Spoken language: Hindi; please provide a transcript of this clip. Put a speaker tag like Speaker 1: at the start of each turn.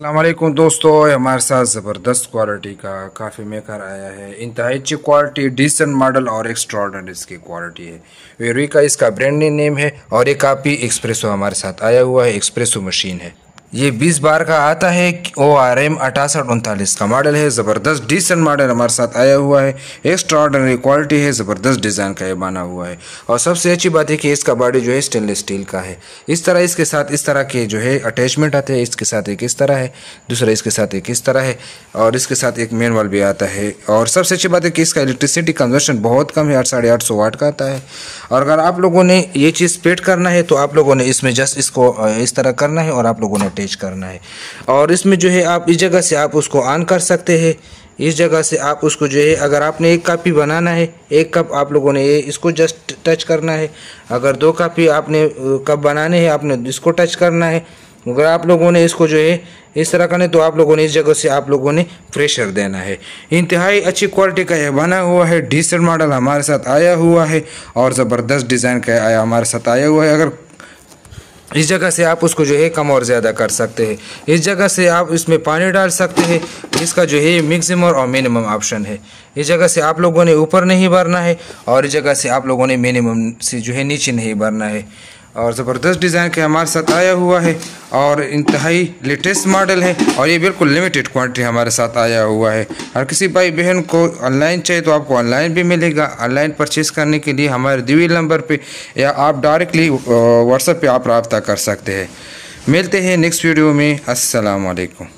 Speaker 1: अल्लाम दोस्तों हमारे साथ ज़बरदस्त क्वालिटी का काफ़ी मेकर आया है। इंतहाई अच्छी क्वालिटी डिसेंट मॉडल और एक्स्ट्रॉर्डनरी इसकी क्वालिटी है। वेरी का इसका ब्रांड नेम है और ये काफ़ी एक्सप्रेसो हमारे साथ आया हुआ है। एक्सप्रेसो मशीन है। ये 20 बार का आता है ओ आर एम अठासठ उनतालीस का मॉडल है, ज़बरदस्त डिसेंट मॉडल हमारे साथ आया हुआ है। एक्स्ट्रा ऑर्डनरी क्वालिटी है, ज़बरदस्त डिज़ाइन का ये बना हुआ है। और सबसे अच्छी बात है कि इसका बॉडी जो है स्टेनलेस स्टील का है। इस तरह, इसके साथ इस तरह के जो है अटैचमेंट आते हैं, इसके साथ एक इस तरह है, दूसरा इसके साथ एक इस तरह है, और इसके साथ एक मेन वाल भी आता है। और सबसे अच्छी बात है कि इसका इलेक्ट्रिसिटी कंजर्शन बहुत कम है, आठ साढ़े आठ सौ वाट का आता है। और अगर आप लोगों ने ये चीज़ पेट करना है तो आप लोगों ने इसमें जस्ट इसको इस तरह करना है, और आप लोगों ने अटैच करना है। और इसमें जो है आप इस जगह से आप उसको ऑन कर सकते हैं। इस जगह से आप उसको जो है अगर आपने एक कापी बनाना है, एक कप आप लोगों ने इसको जस्ट टच करना है। अगर दो कापी आपने कप बनाने हैं, आपने इसको टच करना है। अगर आप लोगों ने इसको जो है इस तरह करने तो आप लोगों ने इस जगह से आप लोगों ने प्रेशर देना है। इंतहाई अच्छी क्वालिटी का यह बना हुआ है डिजिटल मॉडल हमारे साथ आया हुआ है और ज़बरदस्त डिज़ाइन का आया हमारे साथ आया हुआ है। अगर इस जगह से आप उसको जो है कम और ज़्यादा कर सकते हैं। इस जगह से आप इसमें पानी डाल सकते हैं। जिसका जो है मिक्सिम और मिनिमम ऑप्शन है। इस जगह से आप लोगों ने ऊपर नहीं भरना है और इस जगह से आप लोगों ने मिनिमम से जो है नीचे नहीं भरना है। और ज़बरदस्त डिज़ाइन के हमारे साथ आया हुआ है और इंतहाई लेटेस्ट मॉडल है और ये बिल्कुल लिमिटेड क्वांटिटी हमारे साथ आया हुआ है। हर किसी भाई बहन को ऑनलाइन चाहिए तो आपको ऑनलाइन भी मिलेगा। ऑनलाइन परचेज़ करने के लिए हमारे दिवी नंबर पे या आप डायरेक्टली व्हाट्सएप पे आप रबता कर सकते हैं। मिलते हैं नेक्स्ट वीडियो में। असलकुम